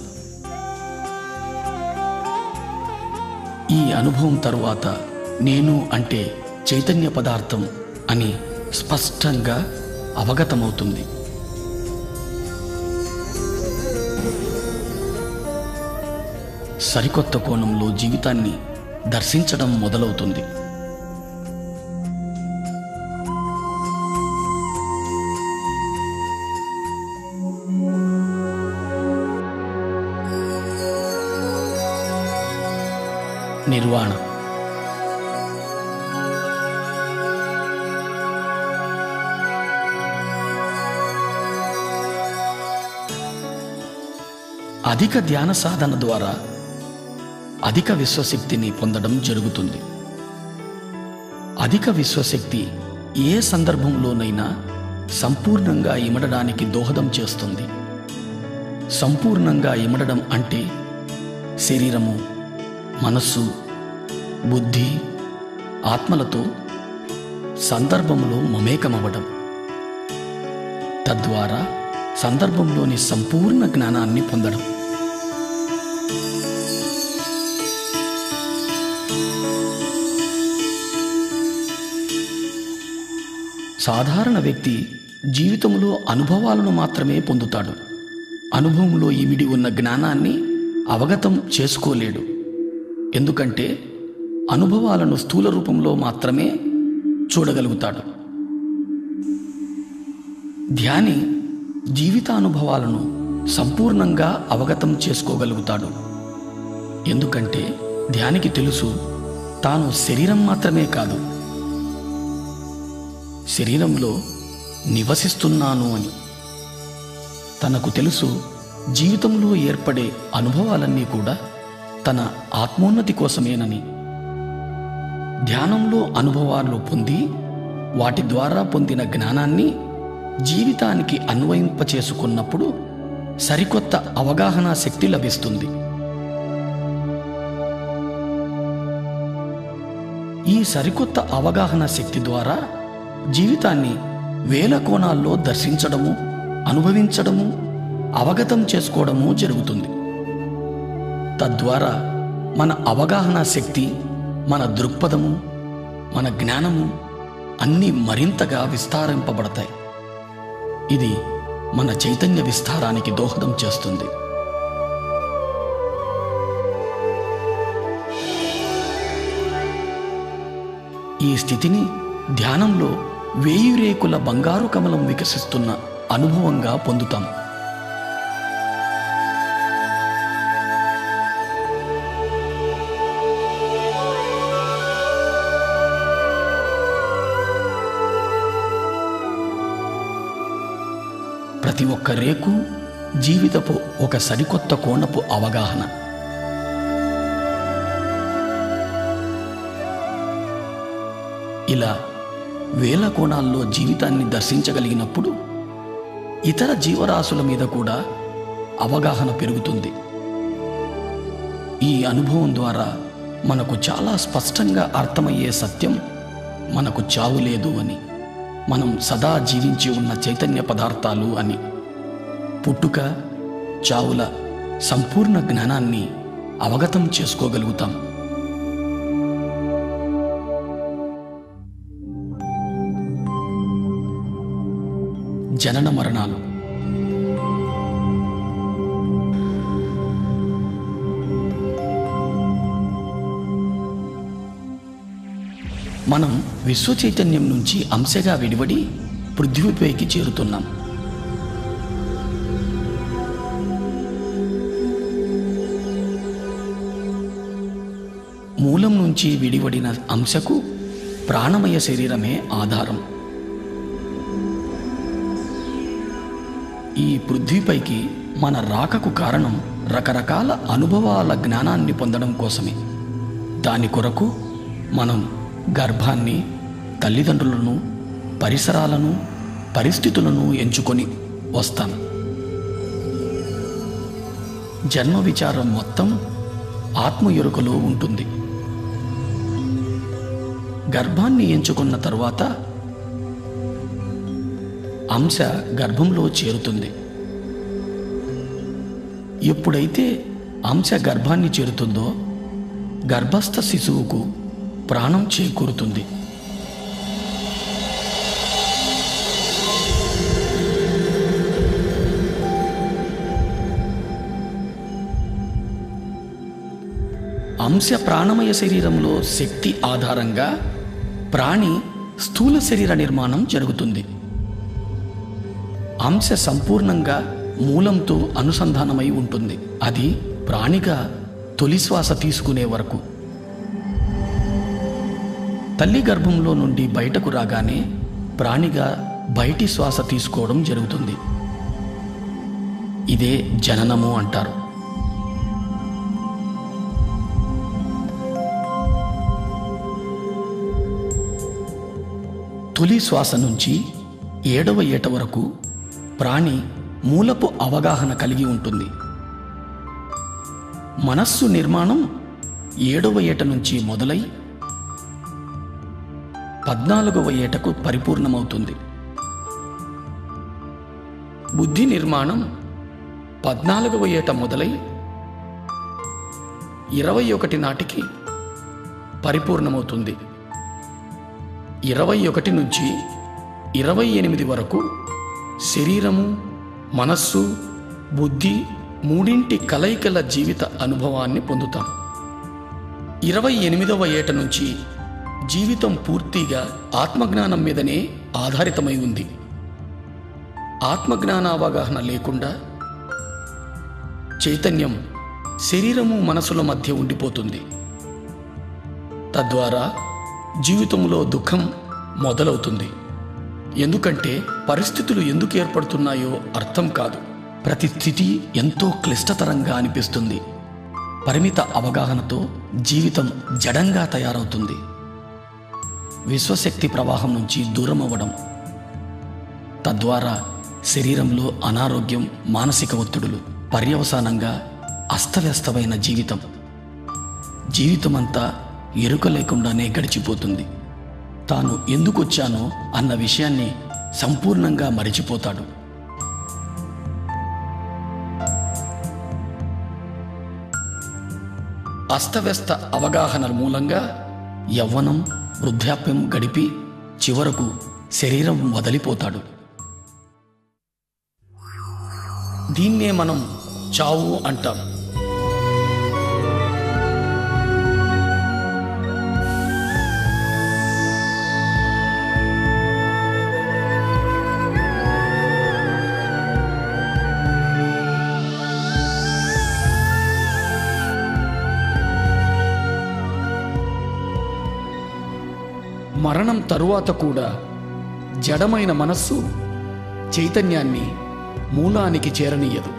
ఈ అనుభవం తరువాత నేను అంటే చైతన్య పదార్థం అని స్పష్టంగా అవగతమవుతుంది. సరికొత్త కోణంలో జీవితాన్ని దర్శించడం మొదలవుతుంది. నిర్వాణ అధిక ధ్యాన సాధన ద్వారా అధిక విశ్వశక్తిని పొందడం జరుగుతుంది. అధిక విశ్వశక్తి ఏ సందర్భంలోనైనా సంపూర్ణంగా ఇమడడానికి దోహదం చేస్తుంది. సంపూర్ణంగా ఇమడడం అంటే శరీరము మనస్సు బుద్ధి ఆత్మలతో సందర్భంలో మమేకమవ్వడం. తద్వారా సందర్భంలోని సంపూర్ణ జ్ఞానాన్ని పొందడం. సాధారణ వ్యక్తి జీవితంలో అనుభవాలను మాత్రమే పొందుతాడు. అనుభవంలో ఇమిడి ఉన్న జ్ఞానాన్ని అవగతం చేసుకోలేడు. ఎందుకంటే అనుభవాలను స్థూల రూపంలో మాత్రమే చూడగలుగుతాడు. ధ్యాని జీవితానుభవాలను సంపూర్ణంగా అవగతం చేసుకోగలుగుతాడు. ఎందుకంటే ధ్యానికి తెలుసు తాను శరీరం మాత్రమే కాదు శరీరంలో నివసిస్తున్నాను అని. తనకు తెలుసు జీవితంలో ఏర్పడే అనుభవాలన్నీ కూడా తన ఆత్మోన్నతి కోసమేనని. ధ్యానంలో అనుభవాలు పొంది వాటి ద్వారా పొందిన జ్ఞానాన్ని జీవితానికి అన్వయింపచేసుకున్నప్పుడు సరికొత్త అవగాహన శక్తి లభిస్తుంది. ఈ సరికొత్త అవగాహన శక్తి ద్వారా జీవితాన్ని వేల కోణాల్లో దర్శించడము అనుభవించడము అవగతం చేసుకోవడము జరుగుతుంది. తద్వారా మన అవగాహన శక్తి మన దృక్పథము మన జ్ఞానము అన్నీ మరింతగా విస్తారింపబడతాయి. ఇది మన చైతన్య విస్తారానికి దోహదం చేస్తుంది. ఈ స్థితిని ధ్యానంలో వేయి రేకుల బంగారు కమలం వికసిస్తున్న అనుభవంగా పొందుతాం. ప్రతి ఒక్క రేకు జీవితపు ఒక సరికొత్త కోణపు అవగాహన. ఇలా వేల కోణాల్లో జీవితాన్ని దర్శించగలిగినప్పుడు ఇతర జీవరాశుల మీద కూడా అవగాహన పెరుగుతుంది. ఈ అనుభవం ద్వారా మనకు చాలా స్పష్టంగా అర్థమయ్యే సత్యం మనకు చావు లేదు అని మనం సదా జీవించి ఉన్న చైతన్య పదార్థాలు అని. పుట్టుక చావుల సంపూర్ణ జ్ఞానాన్ని అవగతం చేసుకోగలుగుతాం. జనన మరణాలు. మనం విశ్వ చైతన్యం నుంచి అంశగా విడివడి పృథ్వీపైకి చేరుతున్నాం. మూలం నుంచి విడివడిన అంశకు ప్రాణమయ శరీరమే ఆధారం. పృథ్వీపైకి మన రాకకు కారణం రకరకాల అనుభవాల జ్ఞానాన్ని పొందడం కోసమే. దాని కొరకు మనం గర్భాన్ని తల్లిదండ్రులను పరిసరాలను పరిస్థితులను ఎంచుకొని వస్తాం. జన్మ విచారం మొత్తం ఆత్మ ఎరుకలో ఉంటుంది. గర్భాన్ని ఎంచుకున్న తరువాత అంశ గర్భంలో చేరుతుంది. ఎప్పుడైతే అంశ గర్భాన్ని చేరుతుందో గర్భస్థ శిశువుకు ప్రాణం చేకూరుతుంది. అంశ ప్రాణమయ శరీరంలో శక్తి ఆధారంగా ప్రాణి స్థూల శరీర నిర్మాణం జరుగుతుంది. అంశ సంపూర్ణంగా మూలంతో అనుసంధానమై ఉంటుంది. అది ప్రాణిగా తొలి శ్వాస తీసుకునే వరకు. తల్లి గర్భంలో నుండి బయటకు రాగానే ప్రాణిగా బయటి శ్వాస తీసుకోవడం జరుగుతుంది. ఇదే జననము అంటారు. తొలి శ్వాస నుంచి ఏడవ ఏట వరకు ప్రాణి మూలపు అవగాహన కలిగి ఉంటుంది. మనస్సు నిర్మాణం ఏడవ ఏట నుంచి మొదలై పద్నాలుగవ ఏటకు పరిపూర్ణమవుతుంది. బుద్ధి నిర్మాణం పద్నాలుగవ ఏట మొదలై ఇరవై ఒకటి నాటికి పరిపూర్ణమవుతుంది. ఇరవై ఒకటి నుంచి ఇరవై ఎనిమిది వరకు శరీరము మనస్సు బుద్ధి మూడింటి కలయికల జీవిత అనుభవాన్ని పొందుతాం. ఇరవై ఎనిమిదవ ఏట నుంచి జీవితం పూర్తిగా ఆత్మజ్ఞానం మీదనే ఆధారితమై ఉంది. ఆత్మజ్ఞాన అవగాహన లేకుండా చైతన్యం శరీరము మనసుల మధ్య ఉండిపోతుంది. తద్వారా జీవితంలో దుఃఖం మొదలవుతుంది. ఎందుకంటే పరిస్థితులు ఎందుకు ఏర్పడుతున్నాయో అర్థం కాదు. ప్రతి స్థితి ఎంతో క్లిష్టతరంగా అనిపిస్తుంది. పరిమిత అవగాహనతో జీవితం జడంగా తయారవుతుంది. విశ్వశక్తి ప్రవాహం నుంచి దూరం అవ్వడం. తద్వారా శరీరంలో అనారోగ్యం మానసిక ఒత్తిడులు పర్యవసానంగా అస్తవ్యస్తమైన జీవితం. జీవితమంతా ఎరుక లేకుండానే గడిచిపోతుంది. తాను ఎందుకు వచ్చానో అన్న విషయాన్ని సంపూర్ణంగా మరిచిపోతాడు. అస్తవ్యస్త అవగాహన మూలంగా యవ్వనం వృద్ధాప్యం గడిపి చివరకు శరీరం వదిలిపోతాడు. దీన్నే మనం చావు అంటాం. మరణం తరువాత కూడా జడమైన మనస్సు చైతన్యాన్ని మూలానికి చేరనీయదు.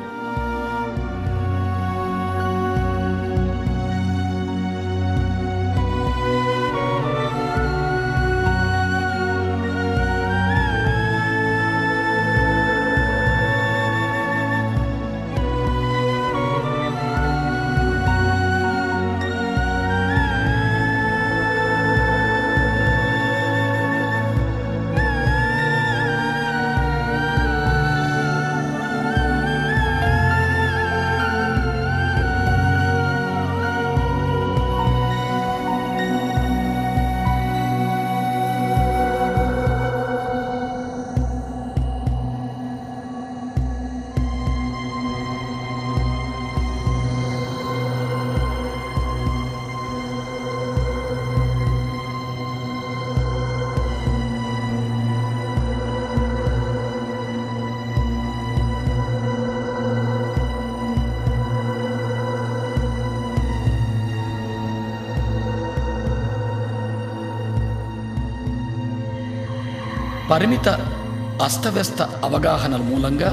పరిమిత అస్తవ్యస్త అవగాహనల మూలంగా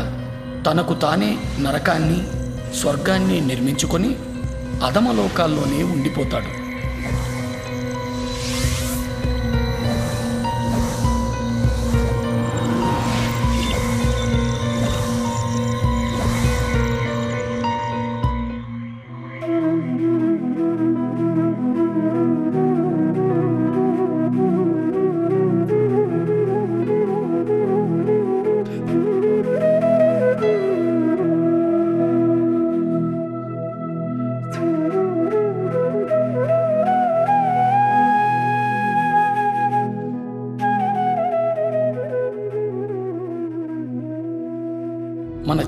తనకు తానే నరకాన్ని స్వర్గాన్ని నిర్మించుకొని అధమలోకాల్లోనే ఉండిపోతాడు.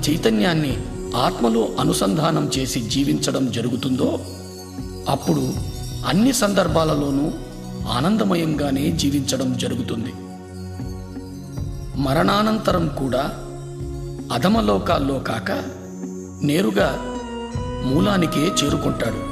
చైతన్యాన్ని ఆత్మలో అనుసంధానం చేసి జీవించడం జరుగుతుందో అప్పుడు అన్ని సందర్భాలలోనూ ఆనందమయంగానే జీవించడం జరుగుతుంది. మరణానంతరం కూడా అధమలోకాల్లో కాక నేరుగా మూలానికే చేరుకుంటాడు.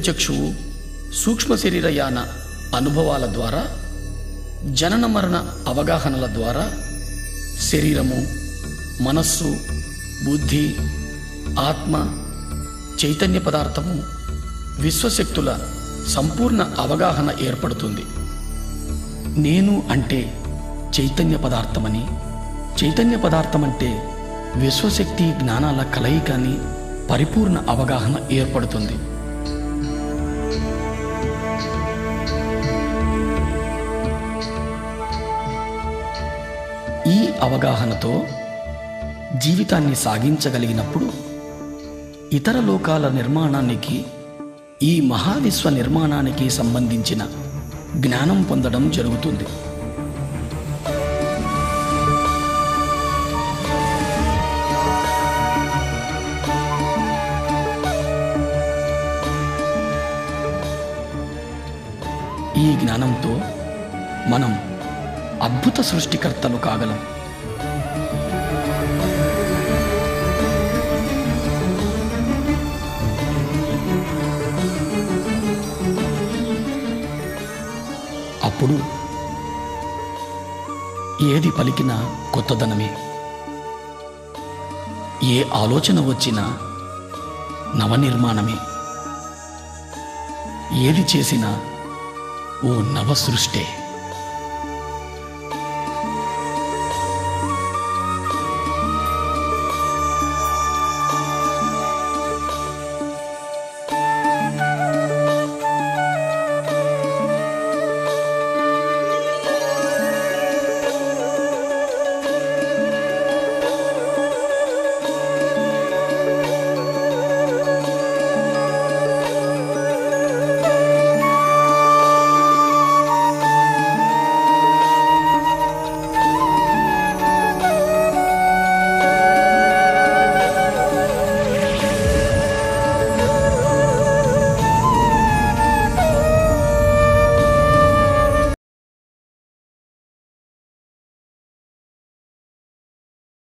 దివ్యచక్షువు సూక్ష్మ శరీరయాన అనుభవాల ద్వారా జనన మరణ అవగాహనల ద్వారా శరీరము మనస్సు బుద్ధి ఆత్మ చైతన్య పదార్థము విశ్వశక్తుల సంపూర్ణ అవగాహన ఏర్పడుతుంది. నేను అంటే చైతన్య పదార్థమని చైతన్య పదార్థం అంటే విశ్వశక్తి జ్ఞానాల కలయిక అని పరిపూర్ణ అవగాహన ఏర్పడుతుంది. అవగాహనతో జీవితాన్ని సాగించగలిగినప్పుడు ఇతర లోకాల నిర్మాణానికి ఈ మహావిశ్వ నిర్మాణానికి సంబంధించిన జ్ఞానం పొందడం జరుగుతుంది. ఈ జ్ఞానంతో మనం అద్భుత సృష్టికర్తలు కాగలం. ఏది పలికినా కొత్తదనమే. ఏ ఆలోచన వచ్చినా నవనిర్మాణమే. ఏది చేసినా ఓ నవ సృష్టే